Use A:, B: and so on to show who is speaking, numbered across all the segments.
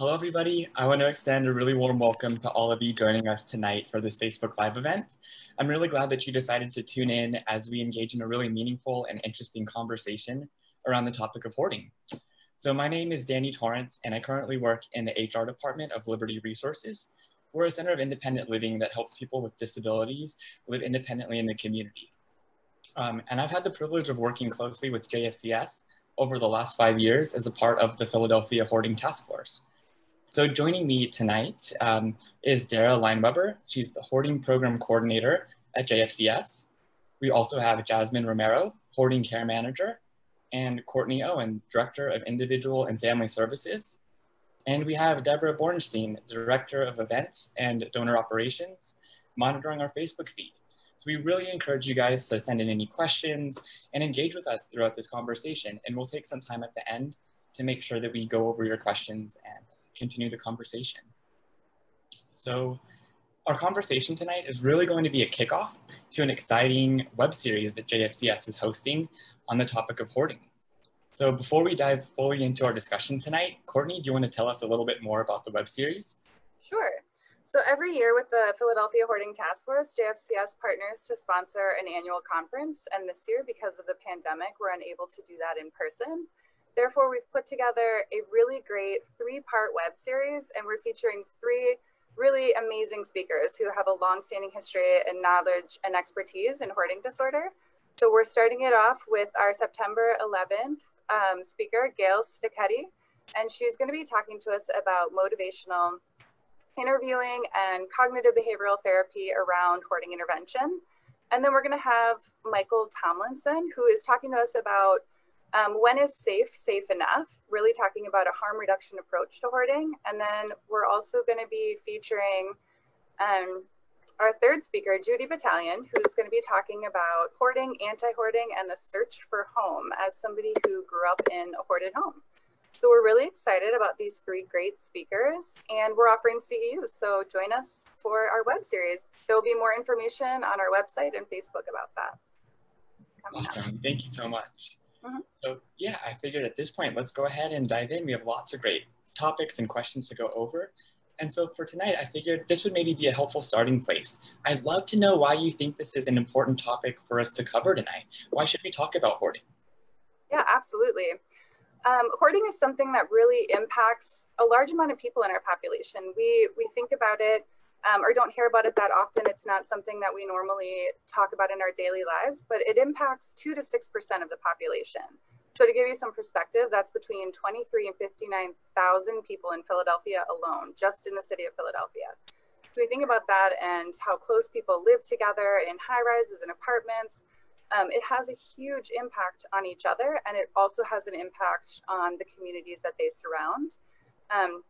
A: Hello, everybody. I want to extend a really warm welcome to all of you joining us tonight for this Facebook Live event. I'm really glad that you decided to tune in as we engage in a really meaningful and interesting conversation around the topic of hoarding. So my name is Danny Torrance, and I currently work in the HR department of Liberty Resources. We're a center of independent living that helps people with disabilities live independently in the community. Um, and I've had the privilege of working closely with JFCS over the last five years as a part of the Philadelphia Hoarding Task Force. So joining me tonight um, is Dara Leinweber. She's the Hoarding Program Coordinator at JFCS. We also have Jasmin Romero, Hoarding Care Manager, and Courtney Owen, Director of Individual and Family Services. And we have Deborah Bornstein, Director of Events and Donor Operations, monitoring our Facebook feed. So we really encourage you guys to send in any questions and engage with us throughout this conversation. And we'll take some time at the end to make sure that we go over your questions and continue the conversation. So our conversation tonight is really going to be a kickoff to an exciting web series that JFCS is hosting on the topic of hoarding. So before we dive fully into our discussion tonight, Courtney, do you want to tell us a little bit more about the web series?
B: Sure. So every year with the Philadelphia Hoarding Task Force, JFCS partners to sponsor an annual conference. And this year, because of the pandemic, we're unable to do that in person. Therefore, we've put together a really great three-part web series, and we're featuring three really amazing speakers who have a long-standing history and knowledge and expertise in hoarding disorder. So we're starting it off with our September 11th um, speaker, Gail Steketee, and she's going to be talking to us about motivational interviewing and cognitive behavioral therapy around hoarding intervention. And then we're going to have Michael Tomlinson, who is talking to us about um, when is safe safe enough? Really talking about a harm reduction approach to hoarding. And then we're also going to be featuring um, our third speaker, Judy Batalion, who's going to be talking about hoarding, anti-hoarding, and the search for home as somebody who grew up in a hoarded home. So we're really excited about these three great speakers and we're offering CEUs. So join us for our web series. There'll be more information on our website and Facebook about that.
A: Awesome. Thank you so much. Mm -hmm. So yeah, I figured at this point, let's go ahead and dive in. We have lots of great topics and questions to go over. And so for tonight, I figured this would maybe be a helpful starting place. I'd love to know why you think this is an important topic for us to cover tonight. Why should we talk about hoarding?
B: Yeah, absolutely. Um, hoarding is something that really impacts a large amount of people in our population. We, we think about it um, or don't hear about it that often. It's not something that we normally talk about in our daily lives, but it impacts 2 to 6% of the population. So to give you some perspective, that's between 23 and 59,000 people in Philadelphia alone, just in the city of Philadelphia. So we think about that and how close people live together in high rises and apartments. Um, it has a huge impact on each other, and it also has an impact on the communities that they surround. Um,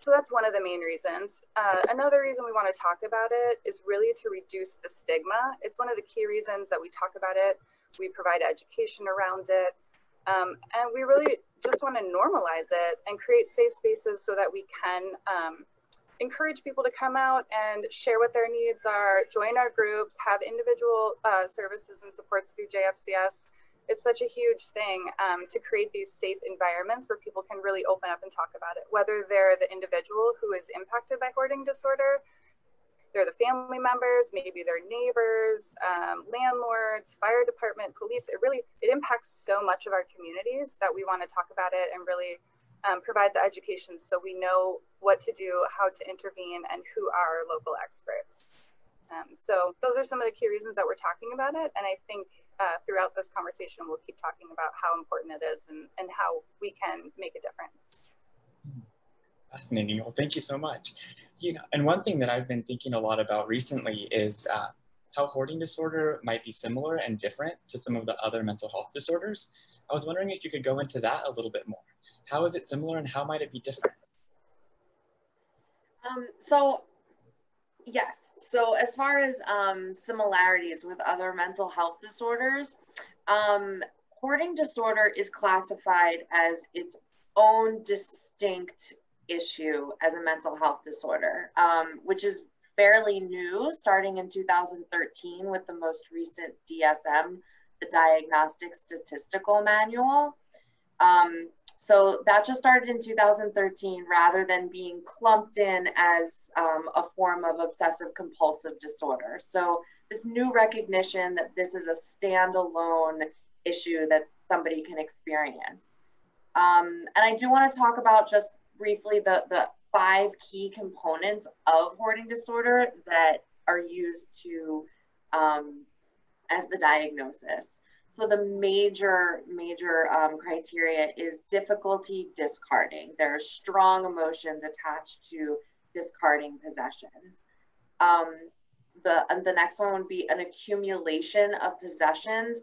B: so that's one of the main reasons. Uh, another reason we want to talk about it is really to reduce the stigma. It's one of the key reasons that we talk about it. We provide education around it. Um, and we really just want to normalize it and create safe spaces so that we can um, encourage people to come out and share what their needs are, join our groups, have individual uh, services and supports through JFCS, it's such a huge thing um, to create these safe environments where people can really open up and talk about it, whether they're the individual who is impacted by hoarding disorder, they're the family members, maybe their neighbors, um, landlords, fire department, police. It really, it impacts so much of our communities that we want to talk about it and really um, provide the education so we know what to do, how to intervene, and who are local experts. Um, so those are some of the key reasons that we're talking about it. And I think uh, throughout this conversation, we'll keep talking about how important it is and, and how we can make a difference.
A: Fascinating. Well, thank you so much. You know, and one thing that I've been thinking a lot about recently is uh, how hoarding disorder might be similar and different to some of the other mental health disorders. I was wondering if you could go into that a little bit more. How is it similar and how might it be different?
C: Um, so Yes. So as far as um, similarities with other mental health disorders, um, hoarding disorder is classified as its own distinct issue as a mental health disorder, um, which is fairly new, starting in 2013 with the most recent DSM, the Diagnostic Statistical Manual. Um, so that just started in 2013 rather than being clumped in as um, a form of obsessive compulsive disorder. So this new recognition that this is a standalone issue that somebody can experience. Um, and I do want to talk about just briefly the, the five key components of hoarding disorder that are used to um, as the diagnosis. So the major, major um, criteria is difficulty discarding. There are strong emotions attached to discarding possessions. Um, the, and the next one would be an accumulation of possessions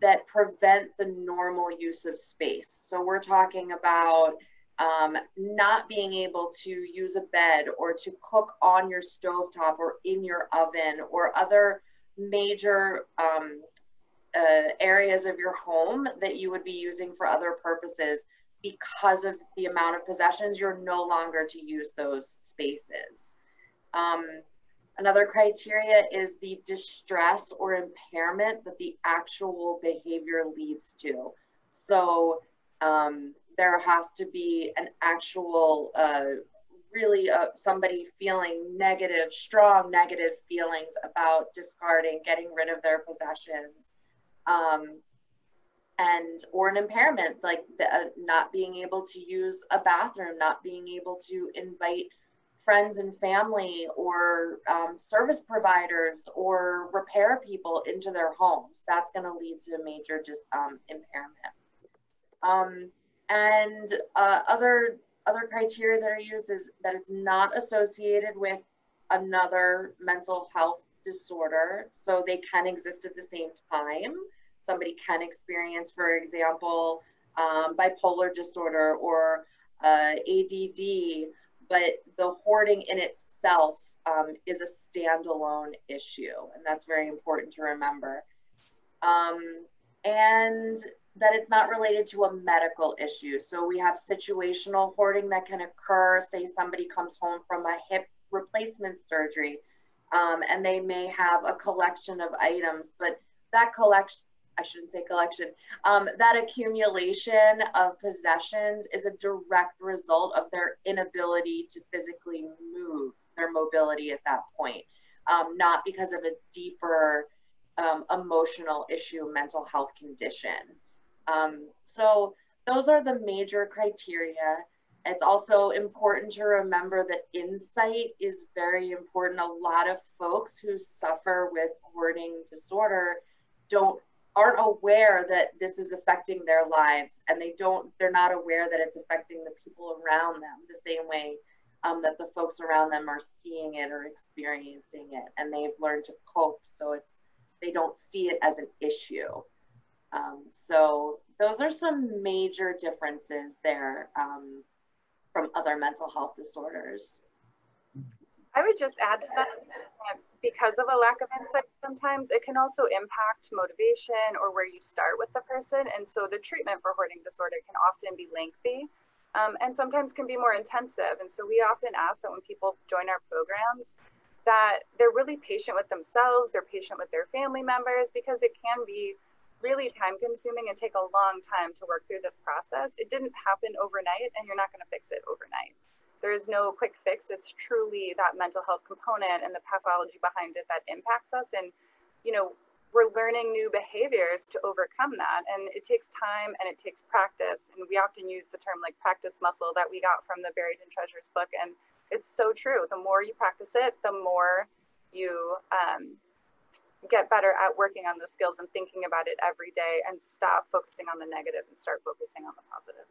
C: that prevent the normal use of space. So we're talking about um, not being able to use a bed or to cook on your stovetop or in your oven or other major um, uh, areas of your home that you would be using for other purposes because of the amount of possessions, you're no longer to use those spaces. Um, another criteria is the distress or impairment that the actual behavior leads to. So um, there has to be an actual, uh, really uh, somebody feeling negative, strong negative feelings about discarding, getting rid of their possessions um, and or an impairment like the, uh, not being able to use a bathroom not being able to invite friends and family or um, service providers or repair people into their homes. That's going to lead to a major just um, impairment. Um, and uh, other other criteria that are used is that it's not associated with another mental health disorder so they can exist at the same time somebody can experience, for example, um, bipolar disorder or uh, ADD, but the hoarding in itself um, is a standalone issue, and that's very important to remember. Um, and that it's not related to a medical issue. So we have situational hoarding that can occur. Say somebody comes home from a hip replacement surgery, um, and they may have a collection of items, but that collection I shouldn't say collection, um, that accumulation of possessions is a direct result of their inability to physically move their mobility at that point, um, not because of a deeper um, emotional issue, mental health condition. Um, so those are the major criteria. It's also important to remember that insight is very important. A lot of folks who suffer with hoarding disorder don't aren't aware that this is affecting their lives and they don't they're not aware that it's affecting the people around them the same way um, that the folks around them are seeing it or experiencing it and they've learned to cope so it's they don't see it as an issue um, so those are some major differences there um, from other mental health disorders.
B: I would just add to that because of a lack of insight sometimes it can also impact motivation or where you start with the person. And so the treatment for hoarding disorder can often be lengthy um, and sometimes can be more intensive. And so we often ask that when people join our programs that they're really patient with themselves they're patient with their family members because it can be really time consuming and take a long time to work through this process it didn't happen overnight and you're not going to fix it overnight there is no quick fix. It's truly that mental health component and the pathology behind it that impacts us. And, you know, we're learning new behaviors to overcome that. And it takes time and it takes practice. And we often use the term like practice muscle that we got from the Buried in Treasures book. And it's so true. The more you practice it, the more you um, get better at working on those skills and thinking about it every day and stop focusing on the negative and start focusing on the positive.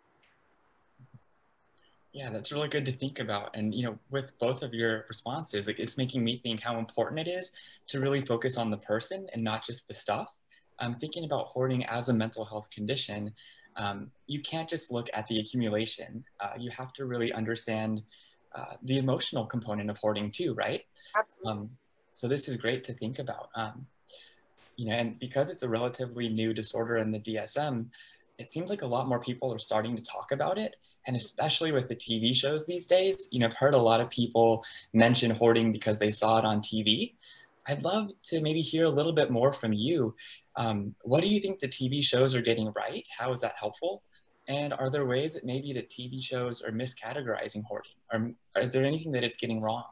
A: Yeah, that's really good to think about. And, you know, with both of your responses, like it's making me think how important it is to really focus on the person and not just the stuff. I'm thinking about hoarding as a mental health condition. Um, you can't just look at the accumulation. Uh, you have to really understand uh, the emotional component of hoarding too, right?
B: Absolutely. Um,
A: so this is great to think about. Um, you know, and because it's a relatively new disorder in the DSM, it seems like a lot more people are starting to talk about it and especially with the TV shows these days, you know, I've heard a lot of people mention hoarding because they saw it on TV. I'd love to maybe hear a little bit more from you. Um, what do you think the TV shows are getting right? How is that helpful? And are there ways that maybe the TV shows are miscategorizing hoarding? Or is there anything that it's getting wrong?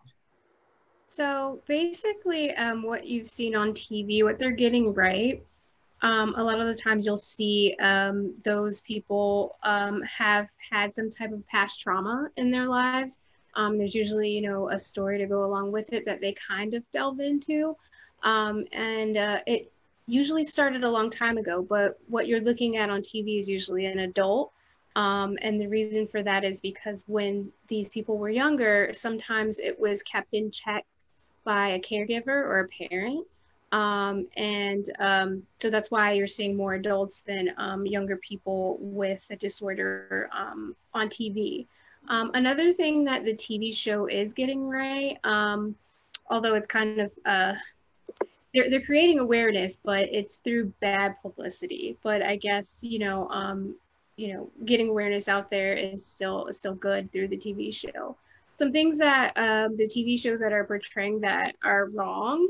D: So basically, um, what you've seen on TV, what they're getting right, um, a lot of the times you'll see um, those people um, have had some type of past trauma in their lives. Um, there's usually, you know, a story to go along with it that they kind of delve into. Um, and uh, it usually started a long time ago, but what you're looking at on TV is usually an adult. Um, and the reason for that is because when these people were younger, sometimes it was kept in check by a caregiver or a parent. Um, and um, so that's why you're seeing more adults than um, younger people with a disorder um, on TV. Um, another thing that the TV show is getting right, um, although it's kind of uh, they're they're creating awareness, but it's through bad publicity. But I guess you know, you know, getting awareness out there is still still good through the TV show. Some things that um, the TV shows that are portraying that are wrong.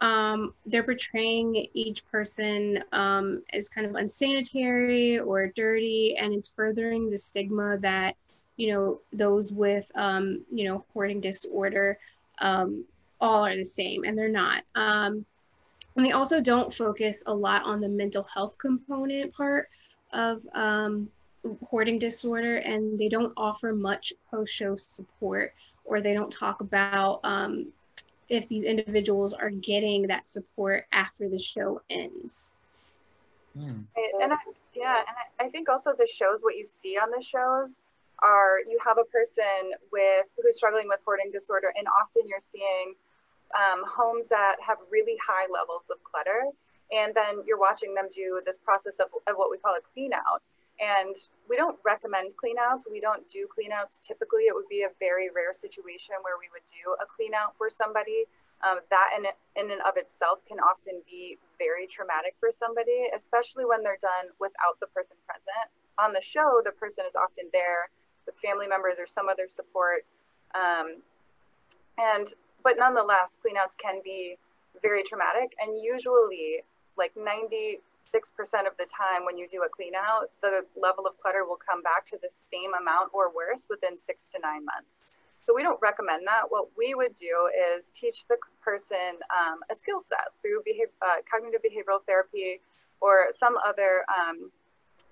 D: Um, they're portraying each person um, as kind of unsanitary or dirty, and it's furthering the stigma that you know those with um, you know hoarding disorder um, all are the same, and they're not. Um, and they also don't focus a lot on the mental health component part of um, hoarding disorder, and they don't offer much post show support, or they don't talk about um, if these individuals are getting that support after the show ends.
B: Mm. And I, yeah, and I, I think also the shows, what you see on the shows, are you have a person with who's struggling with hoarding disorder, and often you're seeing um, homes that have really high levels of clutter. And then you're watching them do this process of, of what we call a clean out. And we don't recommend cleanouts. We don't do cleanouts. Typically, it would be a very rare situation where we would do a cleanout for somebody. Um, that in, in and of itself can often be very traumatic for somebody, especially when they're done without the person present. On the show, the person is often there with family members or some other support. Um, and but nonetheless, cleanouts can be very traumatic. And usually, like 96% of the time, when you do a cleanout, the level of clutter will come back to the same amount or worse within six to nine months. So we don't recommend that. What we would do is teach the person um, a skill set through behavior, uh, cognitive behavioral therapy or some other um,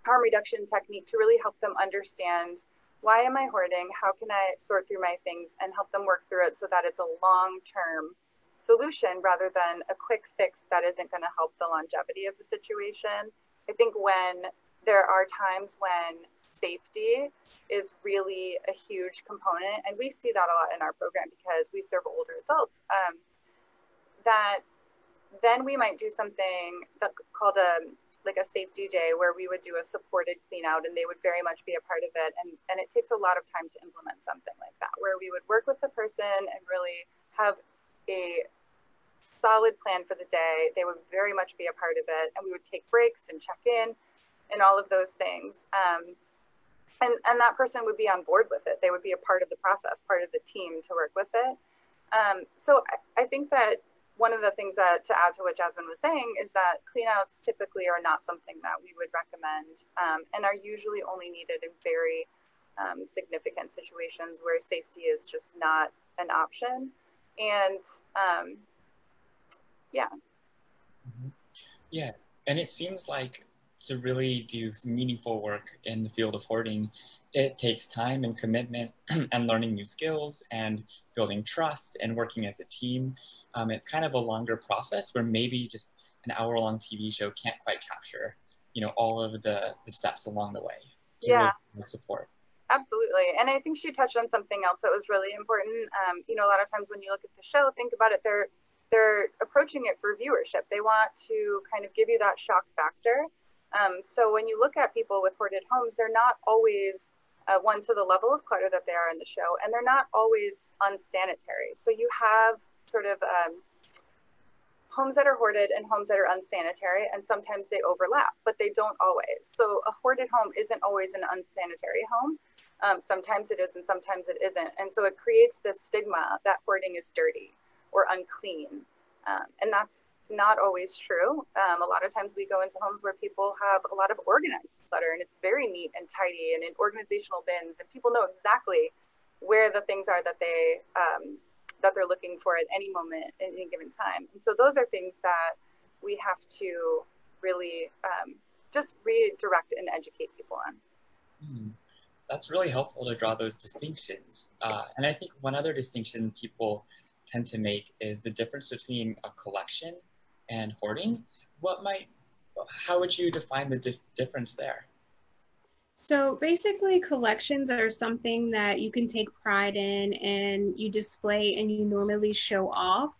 B: harm reduction technique to really help them understand why am I hoarding? How can I sort through my things and help them work through it so that it's a long term solution rather than a quick fix that isn't going to help the longevity of the situation? I think when there are times when safety is really a huge component, and we see that a lot in our program because we serve older adults, um, that then we might do something that called a like a safety day where we would do a supported clean out and they would very much be a part of it. And, and it takes a lot of time to implement something like that, where we would work with the person and really have a solid plan for the day. They would very much be a part of it. And we would take breaks and check in and all of those things. Um, and, and that person would be on board with it. They would be a part of the process, part of the team to work with it. Um, so I, I think that one of the things that to add to what Jasmin was saying is that cleanouts typically are not something that we would recommend um, and are usually only needed in very um, significant situations where safety is just not an option. And um, yeah.
A: Mm-hmm. Yeah. And it seems like to really do meaningful work in the field of hoarding, it takes time and commitment and learning new skills and building trust and working as a team. Um, it's kind of a longer process where maybe just an hour long TV show can't quite capture, you know, all of the, the steps along the way.
B: Yeah.
A: Really support.
B: Absolutely. And I think she touched on something else that was really important. Um, you know, a lot of times when you look at the show, think about it, they're they're approaching it for viewership. They want to kind of give you that shock factor. Um, so when you look at people with hoarded homes, they're not always uh, one to the level of clutter that they are in the show, and they're not always unsanitary. So you have sort of um, homes that are hoarded and homes that are unsanitary, and sometimes they overlap, but they don't always. So a hoarded home isn't always an unsanitary home. Um, sometimes it is, and sometimes it isn't. And so it creates this stigma that hoarding is dirty or unclean. Um, and that's not always true. Um, a lot of times we go into homes where people have a lot of organized clutter and it's very neat and tidy and in organizational bins and people know exactly where the things are that they um, that they're looking for at any moment at any given time. And so those are things that we have to really um, just redirect and educate people on.
A: Mm, that's really helpful to draw those distinctions. Uh, and I think one other distinction people tend to make is the difference between a collection and hoarding. What might, how would you define the dif difference there?
D: So basically, collections are something that you can take pride in and you display and you normally show off.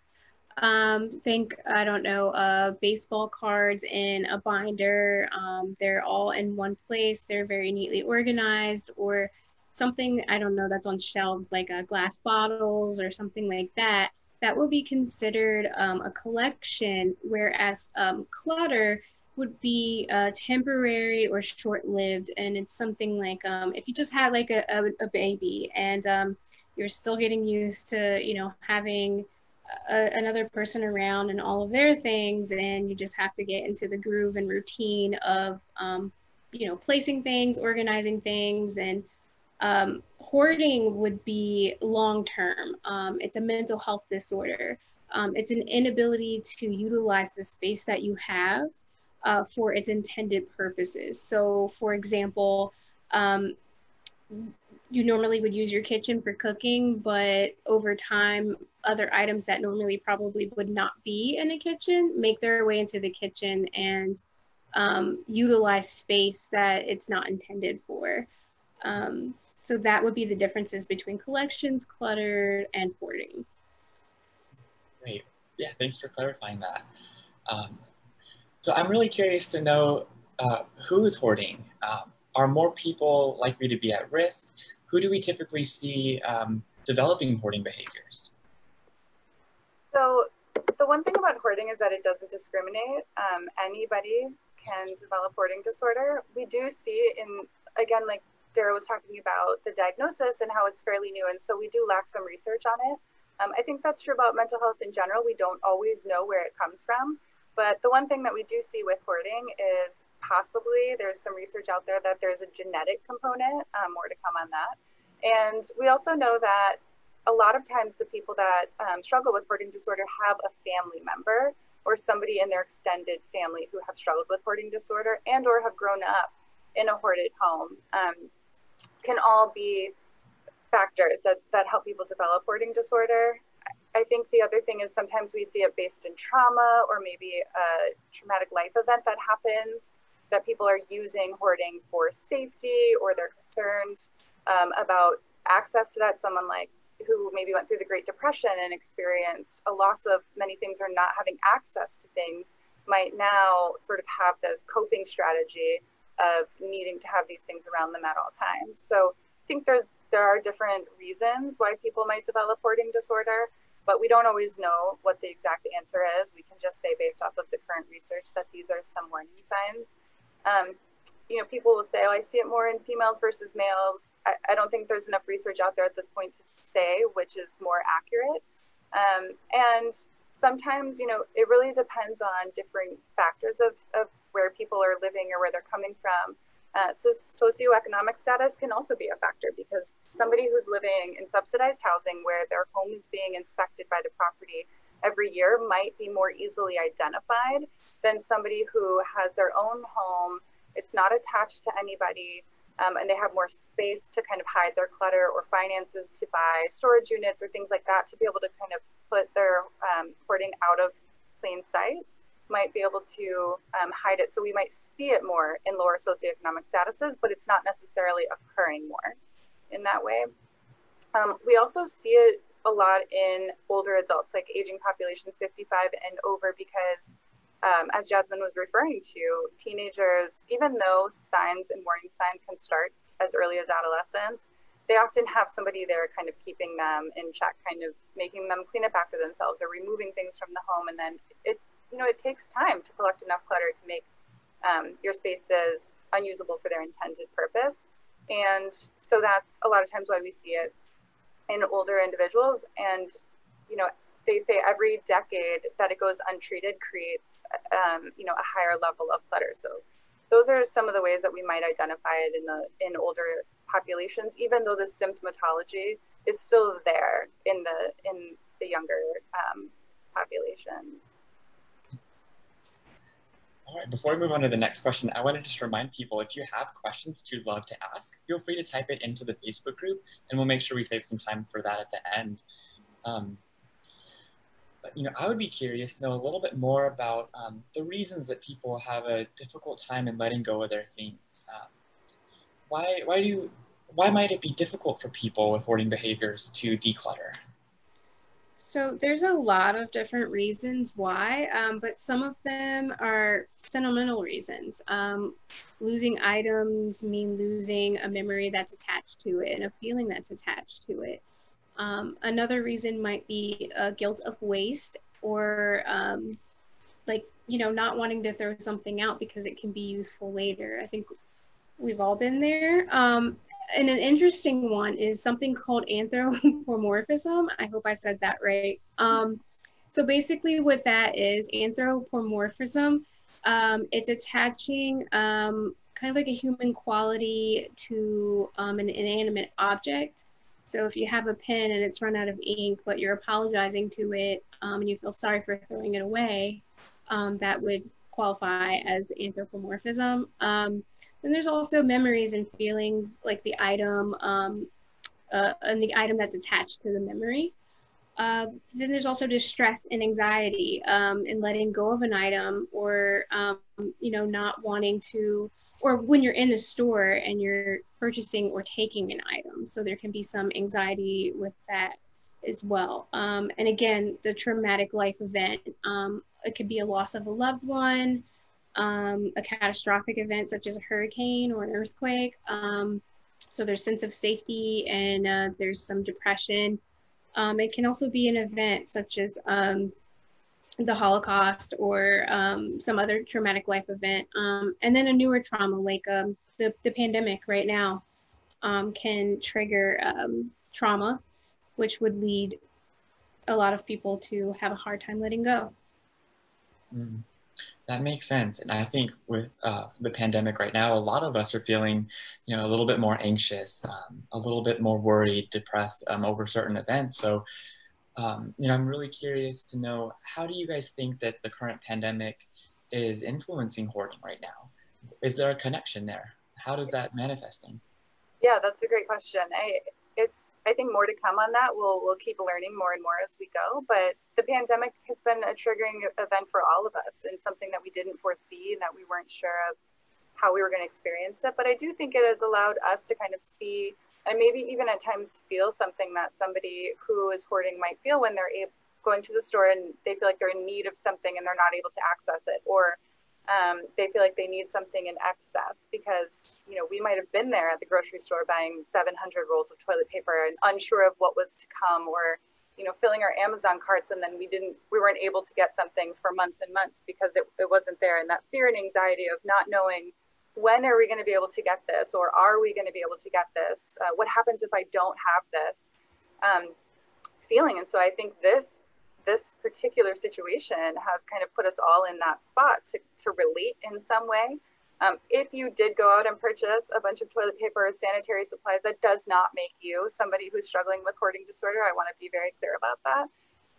D: Um, think, I don't know, uh, baseball cards in a binder. Um, they're all in one place, they're very neatly organized, or something, I don't know, that's on shelves like uh, glass bottles or something like that. That will be considered um, a collection, whereas um, clutter would be uh, temporary or short-lived and it's something like um, if you just had like a, a, a baby and um, you're still getting used to you know having a, another person around and all of their things and you just have to get into the groove and routine of um, you know placing things organizing things and um, hoarding would be long term um, it's a mental health disorder um, it's an inability to utilize the space that you have uh, for its intended purposes. So, for example, um, you normally would use your kitchen for cooking, but over time, other items that normally probably would not be in a kitchen make their way into the kitchen and um, utilize space that it's not intended for. Um, so that would be the differences between collections, clutter, and hoarding.
A: Great. Yeah, thanks for clarifying that. Um, so I'm really curious to know uh, who is hoarding? Um, are more people likely to be at risk? Who do we typically see um, developing hoarding behaviors?
B: So the one thing about hoarding is that it doesn't discriminate. Um, anybody can develop hoarding disorder. We do see in, again, like Dara was talking about the diagnosis and how it's fairly new. And so we do lack some research on it. Um, I think that's true about mental health in general. We don't always know where it comes from. But the one thing that we do see with hoarding is possibly there's some research out there that there's a genetic component, um, more to come on that. And we also know that a lot of times the people that um, struggle with hoarding disorder have a family member or somebody in their extended family who have struggled with hoarding disorder and or have grown up in a hoarded home um, can all be factors that, that help people develop hoarding disorder. I think the other thing is sometimes we see it based in trauma or maybe a traumatic life event that happens that people are using hoarding for safety or they're concerned um, about access to that. Someone like who maybe went through the Great Depression and experienced a loss of many things or not having access to things might now sort of have this coping strategy of needing to have these things around them at all times. So I think there's there are different reasons why people might develop hoarding disorder but we don't always know what the exact answer is. We can just say based off of the current research that these are some warning signs. Um, you know, people will say, oh, I see it more in females versus males. I, I, don't think there's enough research out there at this point to say which is more accurate. Um, and sometimes, you know, it really depends on different factors of, of where people are living or where they're coming from. Uh, so socioeconomic status can also be a factor because somebody who's living in subsidized housing where their home is being inspected by the property every year might be more easily identified than somebody who has their own home. It's not attached to anybody. Um, and they have more space to kind of hide their clutter or finances to buy storage units or things like that to be able to kind of put their um, hoarding out of plain sight might be able to um, hide it. So we might see it more in lower socioeconomic statuses, but it's not necessarily occurring more in that way. Um, we also see it a lot in older adults, like aging populations 55 and over, because um, as Jasmin was referring to, teenagers, even though signs and warning signs can start as early as adolescence, they often have somebody there kind of keeping them in check, kind of making them clean up after themselves or removing things from the home. And then it you know, it takes time to collect enough clutter to make um, your spaces unusable for their intended purpose. And so that's a lot of times why we see it in older individuals. And, you know, they say every decade that it goes untreated creates, um, you know, a higher level of clutter. So those are some of the ways that we might identify it in the in older populations, even though the symptomatology is still there in the in the younger um, populations.
A: All right, before we move on to the next question, I want to just remind people, if you have questions that you'd love to ask, feel free to type it into the Facebook group and we'll make sure we save some time for that at the end. Um, but, you know, I would be curious to know a little bit more about um, the reasons that people have a difficult time in letting go of their things. Um, why, why do, why might it be difficult for people with hoarding behaviors to declutter?
D: So there's a lot of different reasons why, um, but some of them are sentimental reasons. Um, losing items mean losing a memory that's attached to it and a feeling that's attached to it. Um, another reason might be a guilt of waste or um, like, you know, not wanting to throw something out because it can be useful later. I think we've all been there. Um, and an interesting one is something called anthropomorphism. I hope I said that right. Um, so basically, what that is, anthropomorphism, um, it's attaching um, kind of like a human quality to um, an inanimate object. So if you have a pen and it's run out of ink, but you're apologizing to it um, and you feel sorry for throwing it away, um, that would qualify as anthropomorphism. Then there's also memories and feelings like the item um, uh, and the item that's attached to the memory. Uh, then there's also distress and anxiety um, in letting go of an item or, um, you know, not wanting to, or when you're in the store and you're purchasing or taking an item. So there can be some anxiety with that as well. Um, and again, the traumatic life event, um, it could be a loss of a loved one, um, a catastrophic event such as a hurricane or an earthquake. Um, so there's sense of safety and uh, there's some depression. Um, it can also be an event such as um, the Holocaust or um, some other traumatic life event. Um, and then a newer trauma like the, the pandemic right now can trigger trauma, which would lead a lot of people to have a hard time letting go.
A: Mm. That makes sense. And I think with uh, the pandemic right now, a lot of us are feeling, you know, a little bit more anxious, um, a little bit more worried, depressed um, over certain events. So, um, you know, I'm really curious to know how do you guys think that the current pandemic is influencing hoarding right now? Is there a connection there? How does that manifesting?
B: Yeah, that's a great question. I it's I think more to come on that. We'll we'll keep learning more and more as we go. But the pandemic has been a triggering event for all of us and something that we didn't foresee and that we weren't sure of how we were going to experience it. But I do think it has allowed us to kind of see and maybe even at times feel something that somebody who is hoarding might feel when they're able, going to the store and they feel like they're in need of something and they're not able to access it or um, they feel like they need something in excess because you know we might have been there at the grocery store buying 700 rolls of toilet paper and unsure of what was to come or you know filling our amazon carts and then we didn't we weren't able to get something for months and months because it, it wasn't there. And that fear and anxiety of not knowing when are we going to be able to get this or are we going to be able to get this? Uh, what happens if i don't have this? Um, feeling. And so i think this this particular situation has kind of put us all in that spot to, to relate in some way. Um, if you did go out and purchase a bunch of toilet paper or sanitary supplies, that does not make you somebody who's struggling with hoarding disorder. I want to be very clear about that.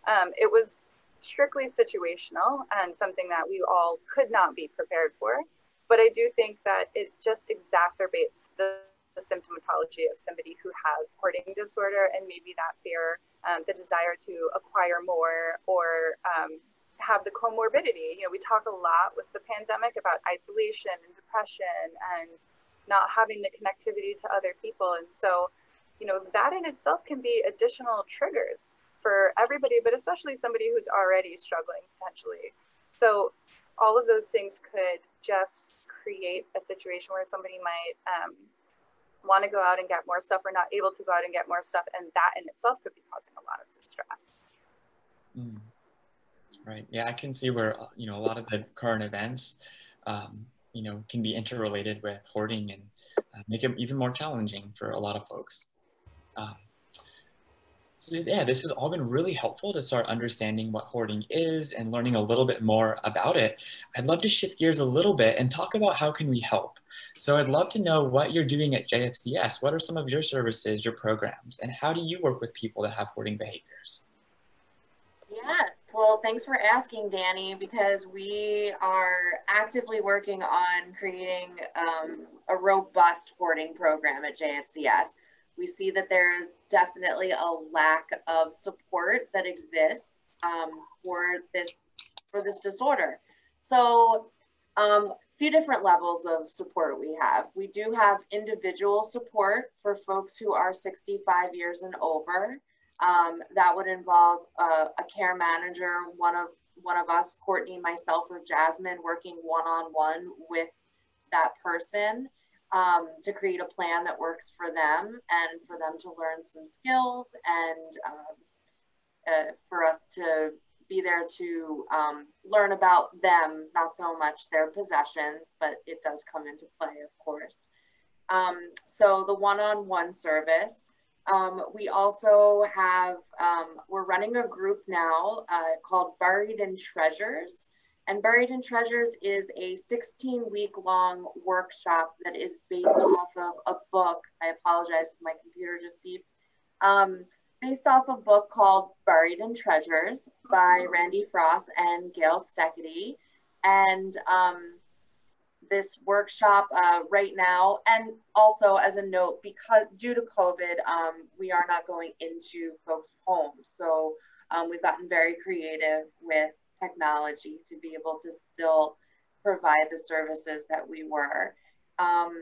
B: Um, it was strictly situational and something that we all could not be prepared for. But I do think that it just exacerbates the the symptomatology of somebody who has hoarding disorder and maybe that fear, um, the desire to acquire more or um, have the comorbidity. You know, we talk a lot with the pandemic about isolation and depression and not having the connectivity to other people. And so, you know, that in itself can be additional triggers for everybody, but especially somebody who's already struggling potentially. So, all of those things could just create a situation where somebody might um, want to go out and get more stuff or not able to go out and get more stuff and that in itself could be causing a lot of distress
A: mm. right yeah i can see where you know a lot of the current events um, you know can be interrelated with hoarding and uh, make it even more challenging for a lot of folks um, So yeah, this has all been really helpful to start understanding what hoarding is and learning a little bit more about it. I'd love to shift gears a little bit and talk about how can we help. So I'd love to know what you're doing at JFCS. What are some of your services, your programs, and how do you work with people that have hoarding behaviors?
C: Yes, well, thanks for asking, Danny, because we are actively working on creating um, a robust hoarding program at JFCS we see that there's definitely a lack of support that exists um, for this for this disorder. So um, few different levels of support we have. We do have individual support for folks who are 65 years and over. Um, that would involve a, a, care manager, one of one of us, Courtney, myself, or Jasmin, working one-on-one with that person um, to create a plan that works for them and for them to learn some skills and um, uh, for us to be there to um, learn about them, not so much their possessions, but it does come into play, of course. Um, so the one-on-one service. Um, we also have, um, we're running a group now uh, called Buried in Treasures. And Buried in Treasures is a 16 week long workshop that is based off of a book. I apologize, my computer just beeped. Um, based off a book called Buried in Treasures by Randy Frost and Gail Steketee. And um, this workshop uh, right now, and also as a note, because due to COVID, um, we are not going into folks' homes. So um, we've gotten very creative with technology to be able to still provide the services that we were. Um,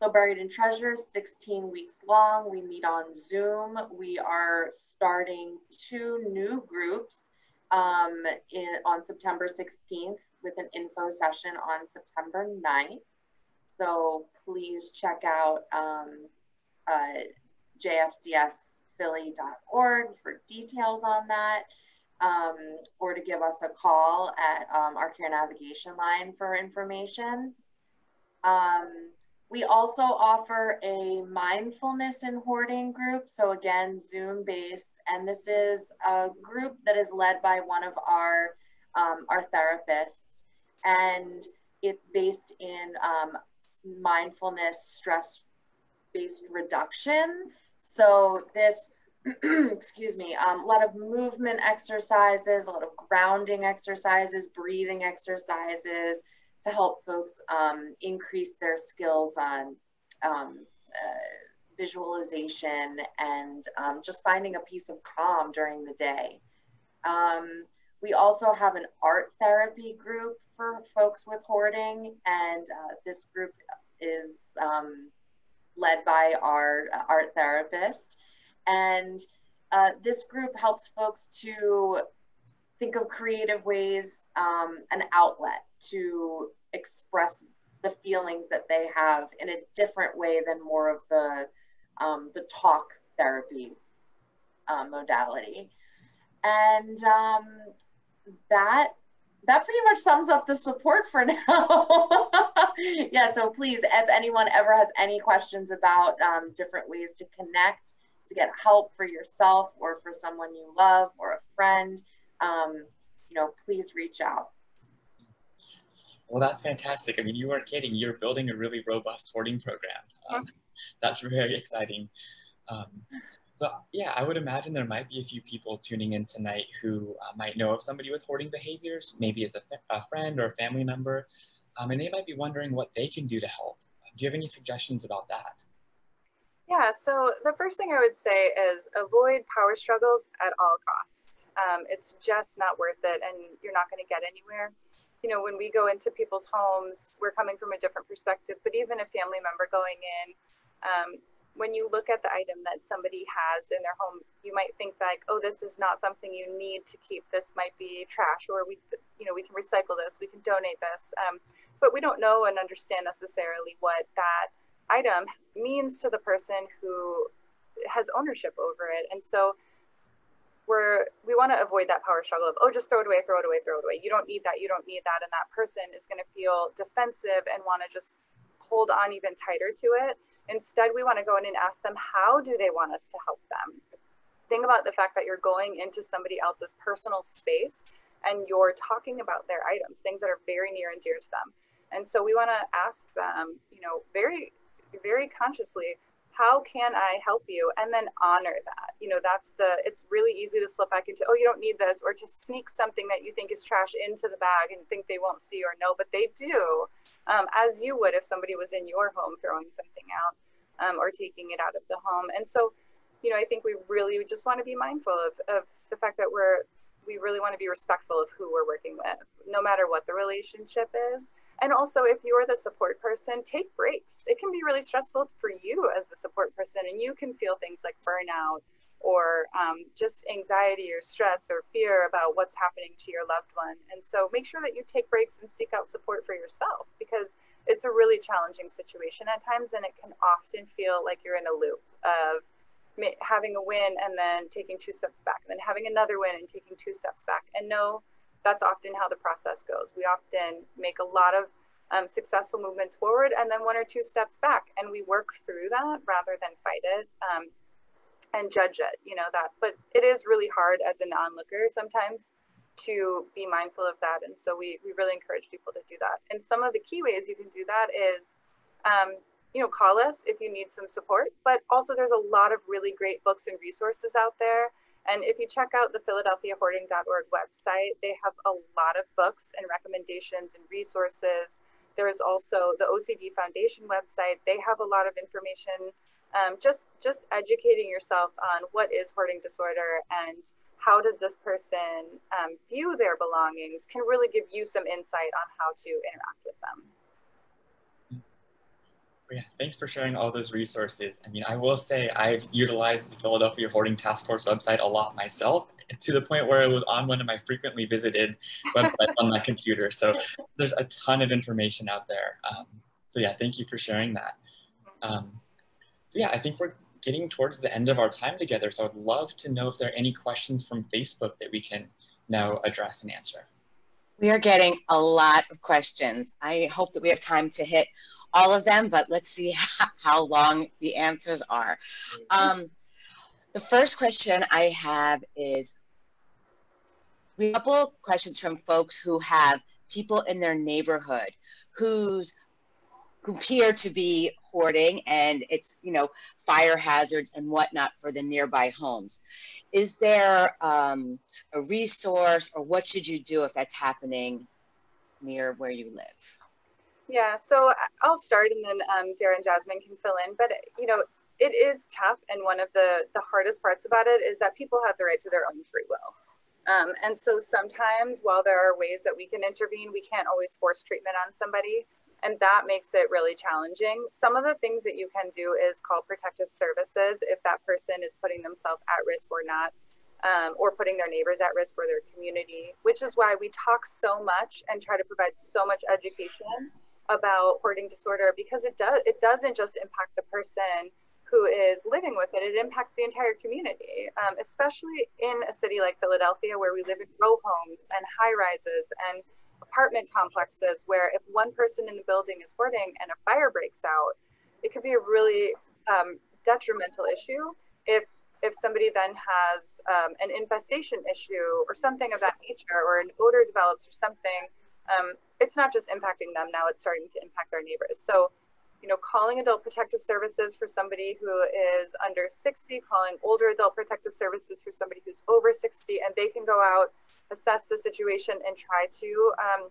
C: so Buried in Treasure, 16 weeks long. We meet on Zoom. We are starting two new groups um, in, on September 16th with an info session on September 9th. So please check out um, uh, jfcsphilly.org for details on that um, or to give us a call at um, our care navigation line for information. Um, we also offer a mindfulness and hoarding group. So again, Zoom based. And this is a group that is led by one of our, um, our therapists. And it's based in um, mindfulness stress based reduction. So this excuse me, um, a lot of movement exercises, a lot of grounding exercises, breathing exercises to help folks um, increase their skills on um, uh, visualization and um, just finding a piece of calm during the day. Um, we also have an art therapy group for folks with hoarding, and uh, this group is um, led by our uh, art therapist. And uh, this group helps folks to think of creative ways, um, an outlet to express the feelings that they have in a different way than more of the, um, the talk therapy uh, modality. And um, that that pretty much sums up the support for now. yeah, so please, if anyone ever has any questions about um, different ways to connect, to get help for yourself or for someone you love or a friend, um, you know, please reach out.
A: Well, that's fantastic. I mean, you weren't kidding. You're building a really robust hoarding program. Um, that's very exciting. Um, so yeah, I would imagine there might be a few people tuning in tonight who uh, might know of somebody with hoarding behaviors, maybe as a, a friend or a family member, um, and they might be wondering what they can do to help. Do you have any suggestions about that?
B: Yeah, so the first thing I would say is avoid power struggles at all costs. Um, it's just not worth it and you're not going to get anywhere. You know, when we go into people's homes, we're coming from a different perspective, but even a family member going in, um, when you look at the item that somebody has in their home, you might think like, oh, this is not something you need to keep. This might be trash, or we, you know, we can recycle this, we can donate this. Um, but we don't know and understand necessarily what that item means to the person who has ownership over it. And so we're we want to avoid that power struggle of oh just throw it away, throw it away, throw it away. You don't need that, you don't need that. And that person is going to feel defensive and want to just hold on even tighter to it. Instead, we want to go in and ask them how do they want us to help them? think about the fact that you're going into somebody else's personal space and you're talking about their items, things that are very near and dear to them. And so we want to ask them, you know, very, very consciously, how can I help you? And then honor that. You know, that's the, it's really easy to slip back into, oh, you don't need this, or to sneak something that you think is trash into the bag and think they won't see or know, but they do, um, as you would if somebody was in your home throwing something out um, or taking it out of the home. And so, you know, I think we really just want to be mindful of, of the fact that we're, we really want to be respectful of who we're working with, no matter what the relationship is. And also, if you're the support person, take breaks. It can be really stressful for you as the support person, and you can feel things like burnout or um, just anxiety or stress or fear about what's happening to your loved one. And so, make sure that you take breaks and seek out support for yourself because it's a really challenging situation at times, and it can often feel like you're in a loop of having a win and then taking two steps back, and then having another win and taking two steps back. And no, that's often how the process goes. We often make a lot of um, successful movements forward and then one or two steps back, and we work through that rather than fight it um, and judge it. You know that, but it is really hard as an onlooker sometimes to be mindful of that, and so we we really encourage people to do that. And some of the key ways you can do that is. Um, you know, call us if you need some support, but also there's a lot of really great books and resources out there and if you check out the philadelphiahoarding.org website, they have a lot of books and recommendations and resources. There is also the OCD Foundation website. They have a lot of information. Um, just just educating yourself on what is hoarding disorder and how does this person um, view their belongings can really give you some insight on how to interact with them
A: yeah, thanks for sharing all those resources. I mean, I will say I've utilized the Philadelphia Hoarding Task Force website a lot myself to the point where it was on one of my frequently visited websites on my computer. So there's a ton of information out there. Um, so yeah, thank you for sharing that. Um, so yeah, I think we're getting towards the end of our time together. So I'd love to know if there are any questions from Facebook that we can now address and answer.
E: We are getting a lot of questions. I hope that we have time to hit all of them, but let's see how long the answers are. Um, the first question I have is a couple questions from folks who have people in their neighborhood who's who appear to be hoarding and it's you know fire hazards and whatnot for the nearby homes is there um, a resource or what should you do if that's happening near where you live
B: yeah, so I'll start and then um, Dara and Jasmin can fill in. But, you know, it is tough. And one of the, the hardest parts about it is that people have the right to their own free will. Um, and so sometimes while there are ways that we can intervene, we can't always force treatment on somebody. And that makes it really challenging. Some of the things that you can do is call protective services if that person is putting themselves at risk or not. Um, or putting their neighbors at risk or their community, which is why we talk so much and try to provide so much education about hoarding disorder because it does it doesn't just impact the person who is living with it, it impacts the entire community, um, especially in a city like Philadelphia, where we live in row homes and high rises and apartment complexes, where if one person in the building is hoarding and a fire breaks out, it could be a really um, detrimental issue if if somebody then has um, an infestation issue or something of that nature, or an odor develops or something um, it's not just impacting them now, it's starting to impact their neighbors. So, you know, calling adult protective services for somebody who is under 60, calling older adult protective services for somebody who's over 60, and they can go out, assess the situation, and try to, um,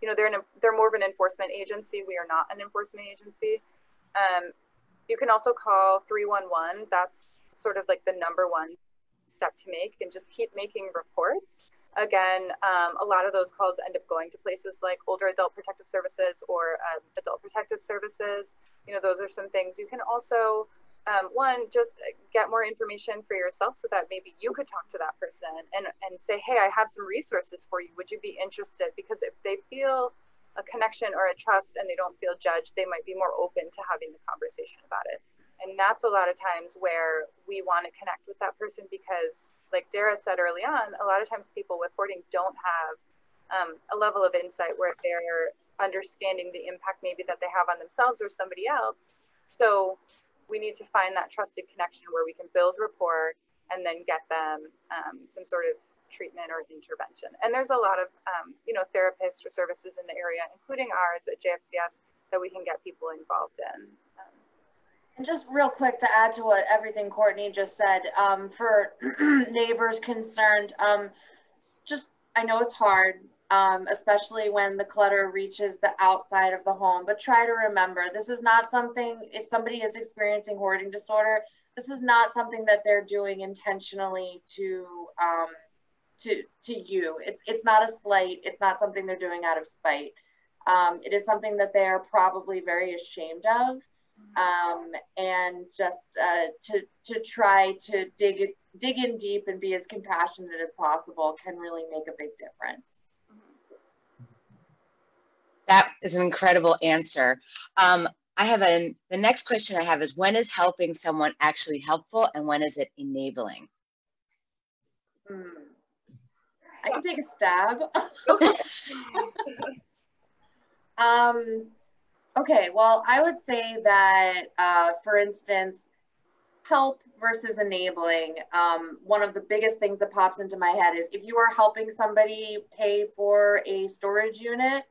B: you know, they're, an, they're more of an enforcement agency. We are not an enforcement agency. Um, you can also call 311. That's sort of like the number one step to make, and just keep making reports again, um, a lot of those calls end up going to places like older adult protective services or um, adult protective services. You know, those are some things you can also, um, one, just get more information for yourself so that maybe you could talk to that person and, and say, hey, I have some resources for you. Would you be interested? Because if they feel a connection or a trust and they don't feel judged, they might be more open to having the conversation about it. And that's a lot of times where we want to connect with that person because like Dara said early on, a lot of times people with hoarding don't have um, a level of insight where they're understanding the impact maybe that they have on themselves or somebody else. So we need to find that trusted connection where we can build rapport and then get them um, some sort of treatment or intervention. And there's a lot of, um, you know, therapists or services in the area, including ours at JFCS, that we can get people involved in.
C: And just real quick to add to what everything Courtney just said, um, for neighbors concerned, um, just I know it's hard, um, especially when the clutter reaches the outside of the home. But try to remember, this is not something. If somebody is experiencing hoarding disorder, this is not something that they're doing intentionally to um, to to you. It's it's not a slight. It's not something they're doing out of spite. Um, it is something that they are probably very ashamed of, um, and just uh, to to try to dig dig in deep and be as compassionate as possible can really make a big difference.
E: That is an incredible answer. Um, I have a, the next question I have is when is helping someone actually helpful and when is it enabling?
C: Hmm. I can take a stab. um, okay, well, I would say that, uh, for instance, help versus enabling, um, one of the biggest things that pops into my head is if you are helping somebody pay for a storage unit,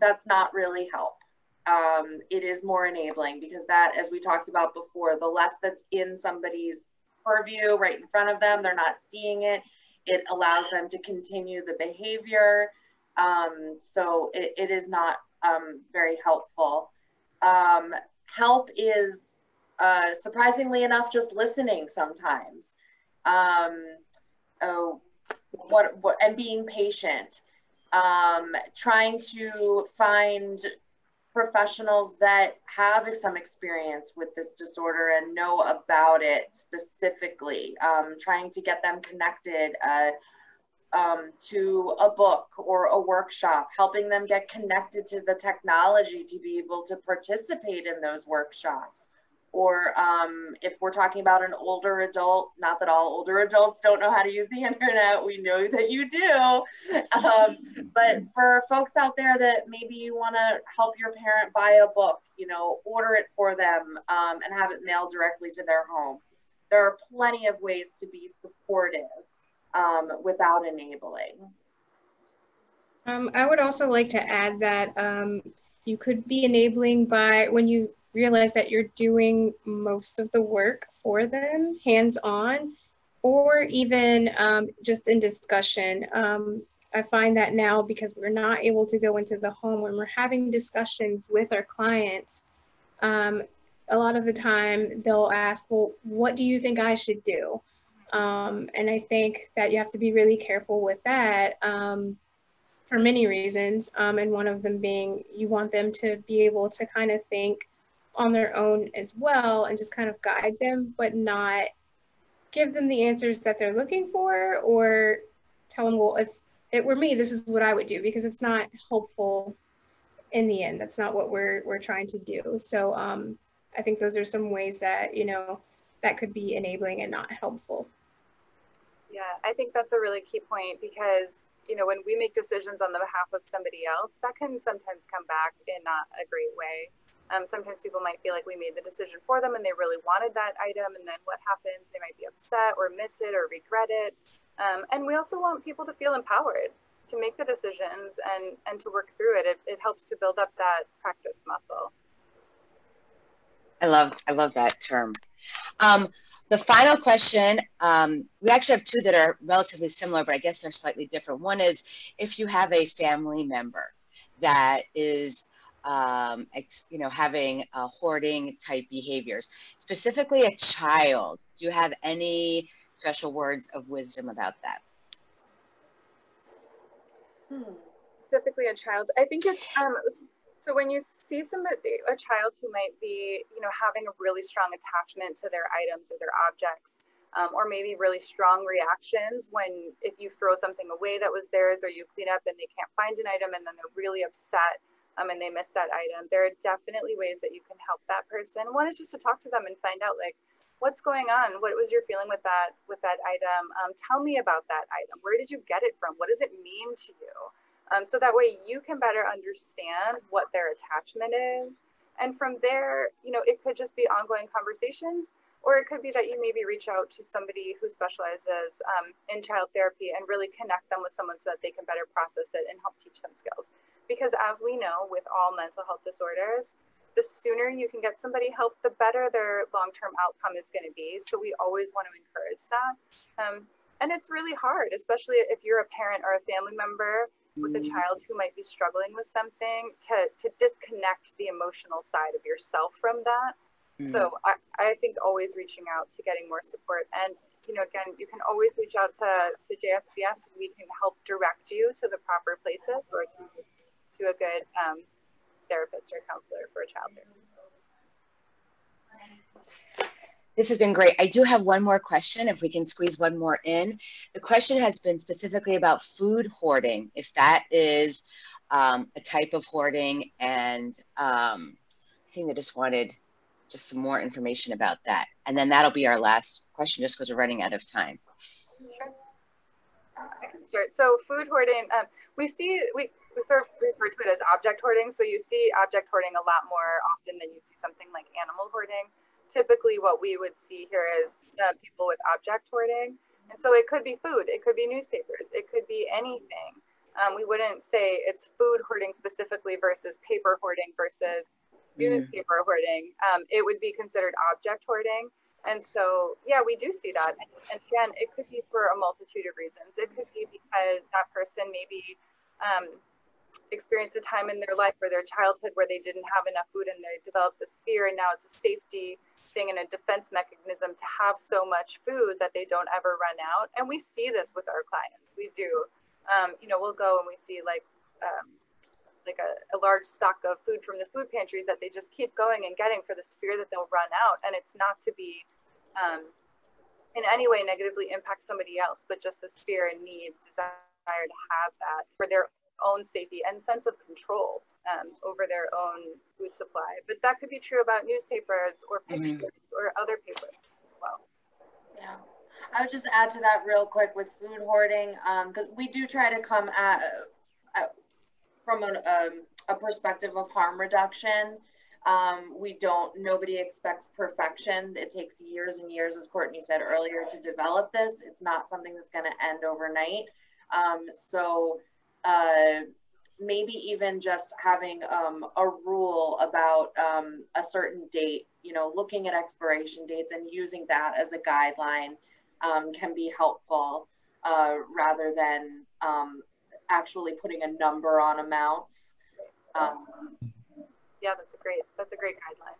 C: that's not really help. Um, it is more enabling because that, as we talked about before, the less that's in somebody's purview right in front of them, they're not seeing it. It allows them to continue the behavior. Um, so it, it is not um, very helpful. Um, help is uh, surprisingly enough just listening sometimes. Um, oh, what, what, and being patient um, trying to find professionals that have some experience with this disorder and know about it specifically, um, trying to get them connected uh, um, to a book or a workshop, helping them get connected to the technology to be able to participate in those workshops or um, if we're talking about an older adult, not that all older adults don't know how to use the internet, we know that you do. Um, but for folks out there that maybe you want to help your parent buy a book, you know, order it for them um, and have it mailed directly to their home. There are plenty of ways to be supportive um, without enabling.
D: Um, I would also like to add that um, you could be enabling by when you realize that you're doing most of the work for them hands on or even um, just in discussion. Um, I find that now because we're not able to go into the home when we're having discussions with our clients, um, a lot of the time they'll ask, well, what do you think I should do? Um, and I think that you have to be really careful with that um, for many reasons. Um, and one of them being you want them to be able to kind of think, on their own as well and just kind of guide them, but not give them the answers that they're looking for or tell them, well, if it were me, this is what I would do because it's not helpful in the end. That's not what we're we're trying to do. So um, I think those are some ways that you know that could be enabling and not helpful.
B: Yeah, I think that's a really key point because you know when we make decisions on the behalf of somebody else, that can sometimes come back in not a great way. Um, sometimes people might feel like we made the decision for them and they really wanted that item. And then what happens? They might be upset or miss it or regret it. Um, and we also want people to feel empowered to make the decisions and, and to work through it. it. It helps to build up that practice muscle.
E: I love, I love that term. Um, the final question, um, we actually have two that are relatively similar, but I guess they're slightly different. One is if you have a family member that is um, you know, having uh, hoarding type behaviors. Specifically, a child. Do you have any special words of wisdom about that?
B: Hmm. Specifically, a child. I think it's um, so when you see somebody, a child who might be, you know, having a really strong attachment to their items or their objects. Um, or maybe really strong reactions when if you throw something away that was theirs or you clean up and they can't find an item and then they're really upset um, and they miss that item, there are definitely ways that you can help that person. One is just to talk to them and find out like, what's going on? What was your feeling with that with that item? Um, tell me about that item. Where did you get it from? What does it mean to you? Um, so that way you can better understand what their attachment is. And from there, you know, it could just be ongoing conversations. Or it could be that you maybe reach out to somebody who specializes um, in child therapy and really connect them with someone so that they can better process it and help teach them skills. Because as we know, with all mental health disorders, the sooner you can get somebody help, the better their long-term outcome is going to be. So we always want to encourage that. Um, and it's really hard, especially if you're a parent or a family member with a child who might be struggling with something to, to disconnect the emotional side of yourself from that Mm. So I, I think always reaching out to getting more support. And, you know, again, you can always reach out to, to JFCS and we can help direct you to the proper places or to, to a good um, therapist or counselor for a child
E: This has been great. I do have one more question, if we can squeeze one more in. The question has been specifically about food hoarding, if that is um, a type of hoarding, and um, I think they just wanted just some more information about that. And then that'll be our last question just because we're running out of time.
B: Sure. So food hoarding, um, we see, we, we sort of refer to it as object hoarding. So you see object hoarding a lot more often than you see something like animal hoarding. Typically what we would see here is uh, people with object hoarding. And so it could be food, it could be newspapers, it could be anything. Um, we wouldn't say it's food hoarding specifically versus paper hoarding versus newspaper hoarding, um, it would be considered object hoarding. And so, yeah, we do see that. And, and, again, it could be for a multitude of reasons. It could be because that person maybe um, experienced a time in their life or their childhood where they didn't have enough food and they developed this fear. And now it's a safety thing and a defense mechanism to have so much food that they don't ever run out. And we see this with our clients. We do. Um, you know, we'll go and we see like, um, like a, a large stock of food from the food pantries that they just keep going and getting for this fear that they'll run out. And it's not to be um, in any way negatively impact somebody else, but just this fear and need, desire to have that for their own safety and sense of control um, over their own food supply. But that could be true about newspapers or mm-hmm. pictures mm-hmm. or other papers as well.
C: Yeah. I would just add to that real quick with food hoarding, because um, we do try to come at, at from an, um, a perspective of harm reduction. Um, we don't, nobody expects perfection. It takes years and years, as Courtney said earlier, to develop this. It's not something that's going to end overnight. Um, so uh, maybe even just having um, a rule about um, a certain date, you know, looking at expiration dates and using that as a guideline um, can be helpful uh, rather than um, actually putting a number on amounts. Um,
B: yeah, that's a great that's a great guideline.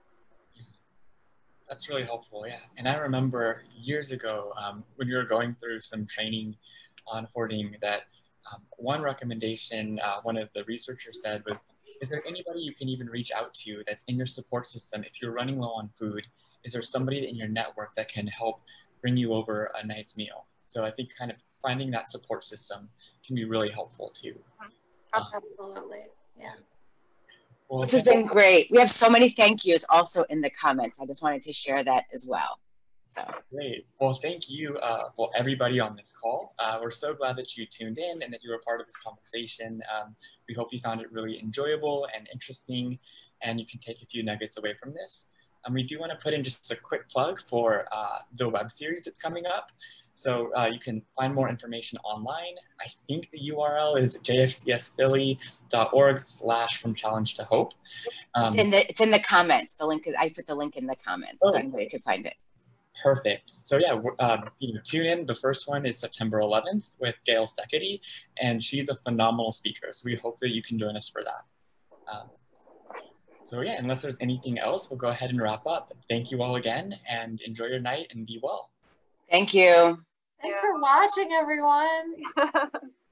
A: That's really helpful. Yeah, and I remember years ago um, when we were going through some training on hoarding that um, one recommendation uh, one of the researchers said was, "Is there anybody you can even reach out to that's in your support system if you're running low on food? Is there somebody in your network that can help bring you over a night's meal?" So I think kind of finding that support system can be really helpful too.
C: Absolutely. Yeah.
E: Well, this has been great. We have so many thank yous also in the comments. I just wanted to share that as well. So
A: great. Well, thank you, uh, well, everybody on this call. Uh, we're so glad that you tuned in and that you were part of this conversation. Um, we hope you found it really enjoyable and interesting, and you can take a few nuggets away from this. And we do want to put in just a quick plug for uh, the web series that's coming up. So uh, you can find more information online. I think the URL is jfcsphilly.org slash from challenge to hope.
E: Um, it's, in the, it's in the comments. The link is, I put the link in the comments oh. so anybody can find it.
A: Perfect. So yeah, uh, you know, tune in. The first one is September 11th with Gail Steketee, and she's a phenomenal speaker. So we hope that you can join us for that. Um, so yeah, unless there's anything else, we'll go ahead and wrap up. Thank you all again, and enjoy your night and be well.
E: Thank you.
C: Thanks yeah. for watching, everyone.